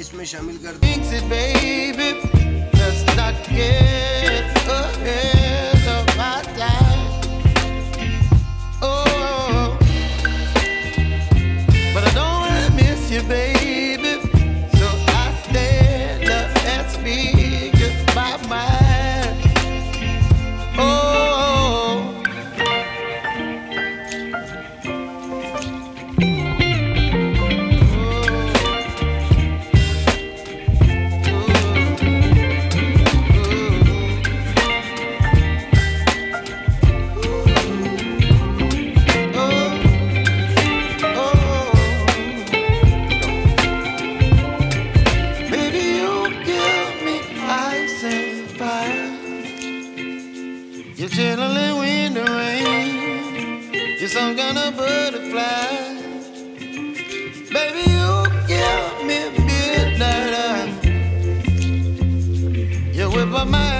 मैंने इसमें शामिल कर दिया baby You're chilling when the rain. You're some kind of butterfly. Baby, you give me midnight. You whip up my